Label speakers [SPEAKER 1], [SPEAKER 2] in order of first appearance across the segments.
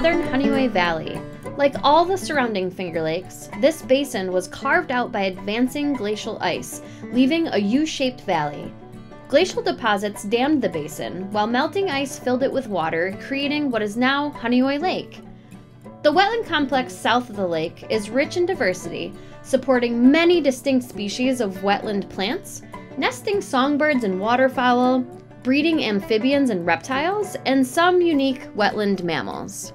[SPEAKER 1] southern Honeoye Valley. Like all the surrounding Finger Lakes, this basin was carved out by advancing glacial ice, leaving a U shaped valley. Glacial deposits dammed the basin, while melting ice filled it with water, creating what is now Honeoye Lake. The wetland complex south of the lake is rich in diversity, supporting many distinct species of wetland plants, nesting songbirds and waterfowl, breeding amphibians and reptiles, and some unique wetland mammals.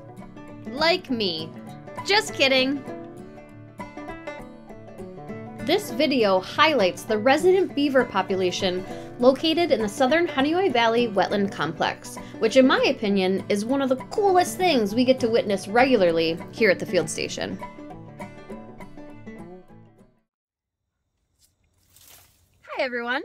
[SPEAKER 1] Like me. Just kidding. This video highlights the resident beaver population located in the southern Honeoye Valley Wetland Complex, which in my opinion is one of the coolest things we get to witness regularly here at the field station. Hi everyone,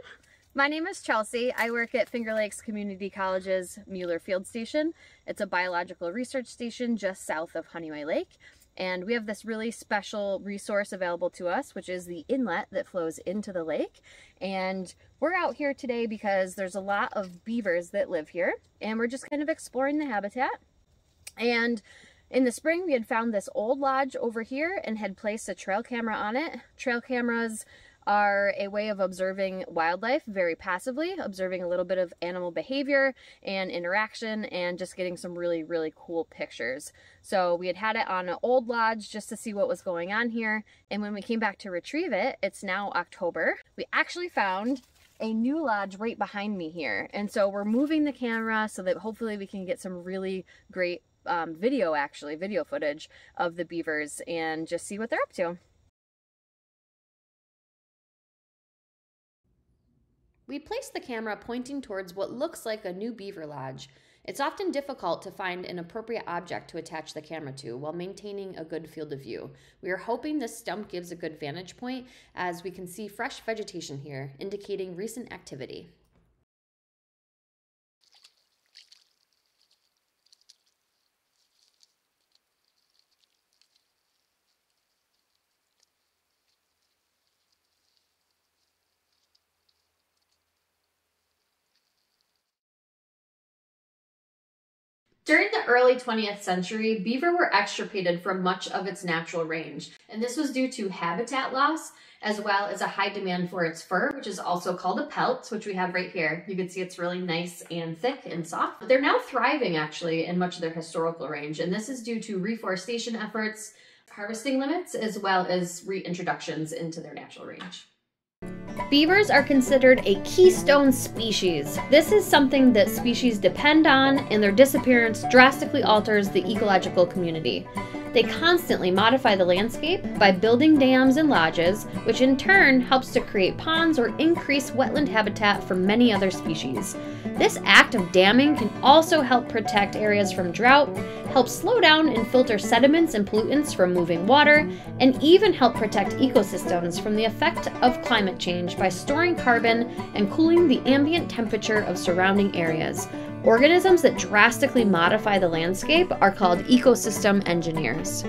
[SPEAKER 1] my name is Chelsea. I work at Finger Lakes Community College's Muller Field Station. It's a biological research station just south of Honeoye Lake. And we have this really special resource available to us, which is the inlet that flows into the lake. And we're out here today because there's a lot of beavers that live here. And we're just kind of exploring the habitat. And in the spring, we had found this old lodge over here and had placed a trail camera on it. Trail cameras are a way of observing wildlife very passively, observing a little bit of animal behavior and interaction and just getting some really, really cool pictures. So we had had it on an old lodge just to see what was going on here. And when we came back to retrieve it, it's now October. We actually found a new lodge right behind me here. And so we're moving the camera so that hopefully we can get some really great um, video actually, video footage of the beavers and just see what they're up to. We place the camera pointing towards what looks like a new beaver lodge. It's often difficult to find an appropriate object to attach the camera to while maintaining a good field of view. We are hoping this stump gives a good vantage point as we can see fresh vegetation here, indicating recent activity. During the early 20th century, beaver were extirpated from much of its natural range, and this was due to habitat loss as well as a high demand for its fur, which is also called a pelt, which we have right here. You can see it's really nice and thick and soft. But they're now thriving actually in much of their historical range, and this is due to reforestation efforts, harvesting limits, as well as reintroductions into their natural range. Beavers are considered a keystone species. This is something that species depend on, and their disappearance drastically alters the ecological community. They constantly modify the landscape by building dams and lodges, which in turn helps to create ponds or increase wetland habitat for many other species. This act of damming can also help protect areas from drought, help slow down and filter sediments and pollutants from moving water, and even help protect ecosystems from the effect of climate change by storing carbon and cooling the ambient temperature of surrounding areas. Organisms that drastically modify the landscape are called ecosystem engineers.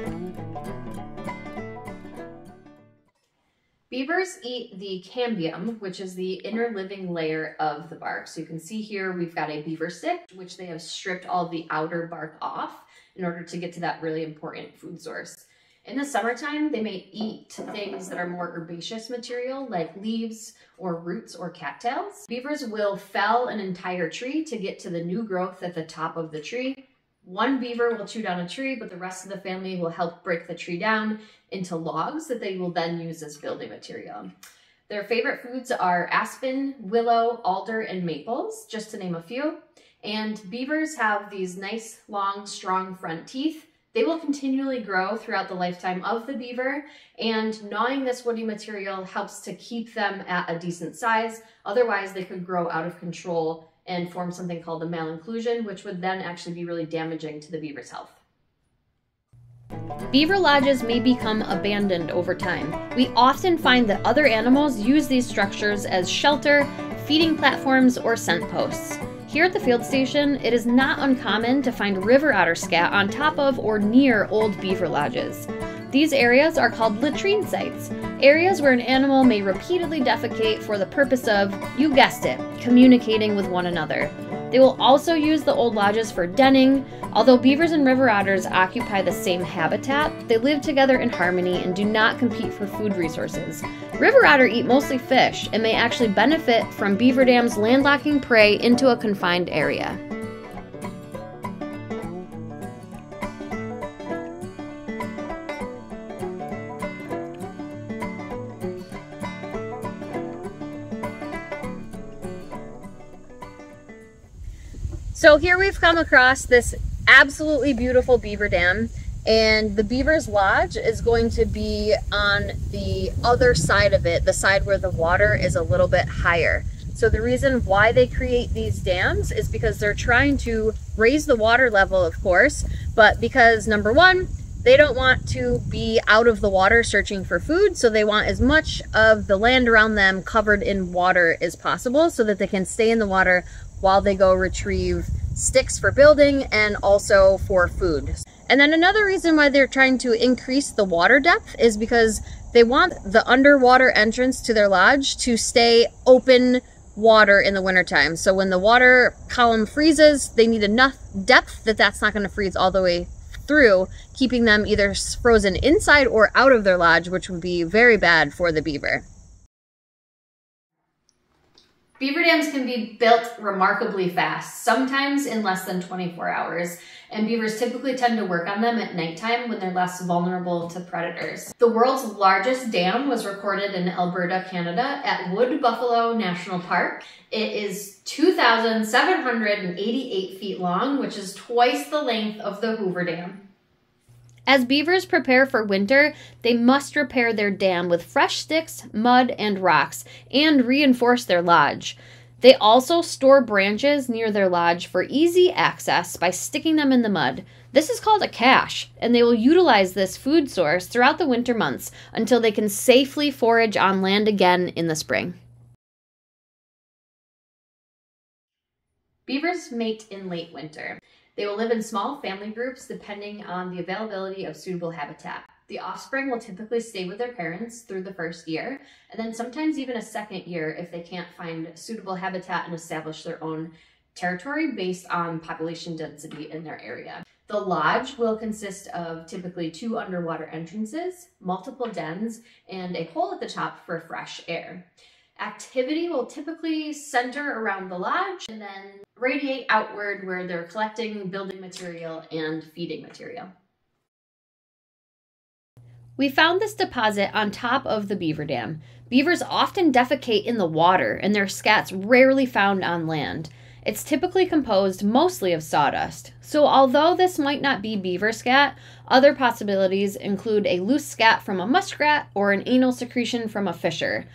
[SPEAKER 1] Beavers eat the cambium, which is the inner living layer of the bark. So you can see here we've got a beaver stick, which they have stripped all the outer bark off in order to get to that really important food source. In the summertime, they may eat things that are more herbaceous material like leaves or roots or cattails. Beavers will fell an entire tree to get to the new growth at the top of the tree. One beaver will chew down a tree, but the rest of the family will help break the tree down into logs that they will then use as building material. Their favorite foods are aspen, willow, alder, and maples, just to name a few. And beavers have these nice, long, strong front teeth. They will continually grow throughout the lifetime of the beaver, and gnawing this woody material helps to keep them at a decent size. Otherwise, they could grow out of control and form something called a malocclusion, which would then actually be really damaging to the beaver's health. Beaver lodges may become abandoned over time. We often find that other animals use these structures as shelter, feeding platforms, or scent posts. Here at the field station, it is not uncommon to find river otter scat on top of or near old beaver lodges. These areas are called latrine sites, areas where an animal may repeatedly defecate for the purpose of, you guessed it, communicating with one another. They will also use the old lodges for denning. Although beavers and river otters occupy the same habitat, they live together in harmony and do not compete for food resources. River otter eat mostly fish and may actually benefit from beaver dams landlocking prey into a confined area. So here we've come across this absolutely beautiful beaver dam and the beaver's lodge is going to be on the other side of it, the side where the water is a little bit higher. So the reason why they create these dams is because they're trying to raise the water level, of course, but because number one, they don't want to be out of the water searching for food, so they want as much of the land around them covered in water as possible so that they can stay in the water while they go retrieve sticks for building and also for food. And then another reason why they're trying to increase the water depth is because they want the underwater entrance to their lodge to stay open water in the wintertime. So when the water column freezes, they need enough depth that that's not going to freeze all the way through, keeping them either frozen inside or out of their lodge, which would be very bad for the beaver. Beaver dams can be built remarkably fast, sometimes in less than 24 hours, and beavers typically tend to work on them at nighttime when they're less vulnerable to predators. The world's largest dam was recorded in Alberta, Canada at Wood Buffalo National Park. It is 2,788 feet long, which is twice the length of the Hoover Dam. As beavers prepare for winter, they must repair their dam with fresh sticks, mud, and rocks, and reinforce their lodge. They also store branches near their lodge for easy access by sticking them in the mud. This is called a cache, and they will utilize this food source throughout the winter months until they can safely forage on land again in the spring. Beavers mate in late winter. They will live in small family groups depending on the availability of suitable habitat. The offspring will typically stay with their parents through the first year, and then sometimes even a second year if they can't find suitable habitat and establish their own territory based on population density in their area. The lodge will consist of typically two underwater entrances, multiple dens, and a hole at the top for fresh air. Activity will typically center around the lodge and then radiate outward where they're collecting building material and feeding material. We found this deposit on top of the beaver dam. Beavers often defecate in the water and their scats rarely found on land. It's typically composed mostly of sawdust. So although this might not be beaver scat, other possibilities include a loose scat from a muskrat or an anal secretion from a fisher.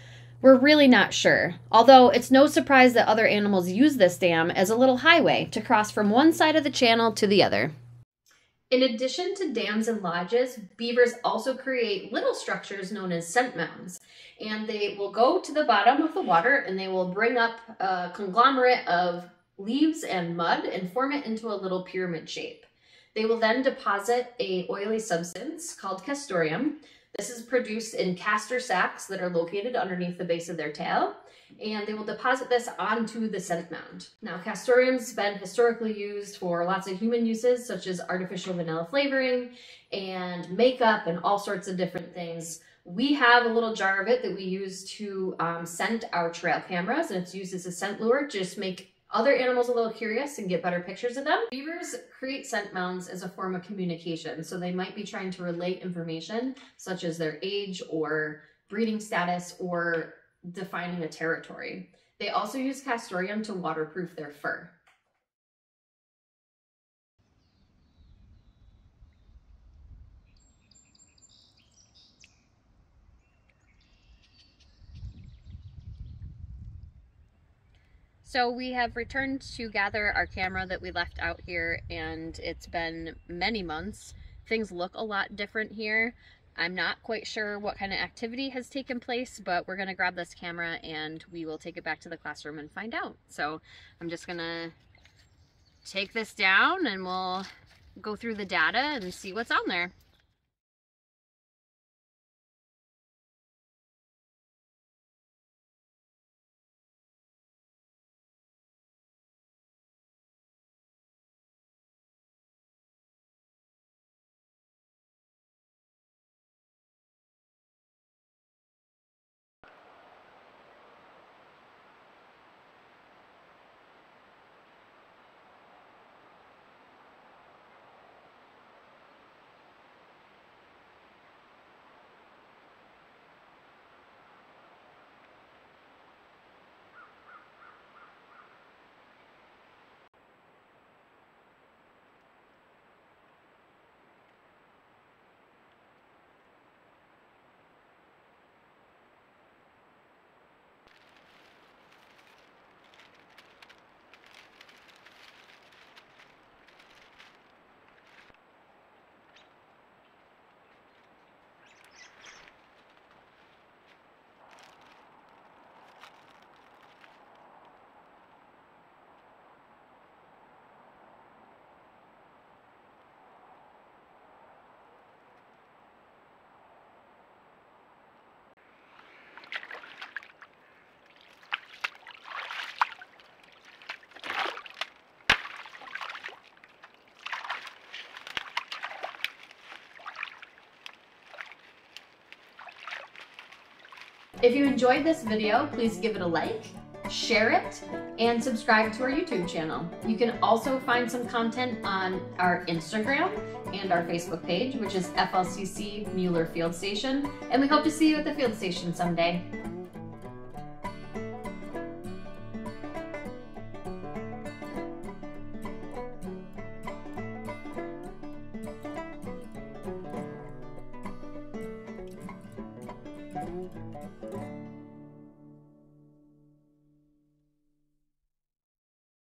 [SPEAKER 1] We're really not sure, although it's no surprise that other animals use this dam as a little highway to cross from one side of the channel to the other. In addition to dams and lodges, beavers also create little structures known as scent mounds. And they will go to the bottom of the water and they will bring up a conglomerate of leaves and mud and form it into a little pyramid shape. They will then deposit a oily substance called castoreum, this is produced in castor sacs that are located underneath the base of their tail, and they will deposit this onto the scent mound. Now, castoreum's been historically used for lots of human uses, such as artificial vanilla flavoring and makeup and all sorts of different things. We have a little jar of it that we use to um, scent our trail cameras, and it's used as a scent lure, just make other animals a little curious and get better pictures of them. Beavers create scent mounds as a form of communication, so they might be trying to relate information such as their age or breeding status or defining a territory. They also use castoreum to waterproof their fur. So we have returned to gather our camera that we left out here and it's been many months. Things look a lot different here. I'm not quite sure what kind of activity has taken place, but we're gonna grab this camera and we will take it back to the classroom and find out. So I'm just gonna take this down and we'll go through the data and see what's on there. If you enjoyed this video, please give it a like, share it, and subscribe to our YouTube channel. You can also find some content on our Instagram and our Facebook page, which is FLCC Muller Field Station, and we hope to see you at the field station someday.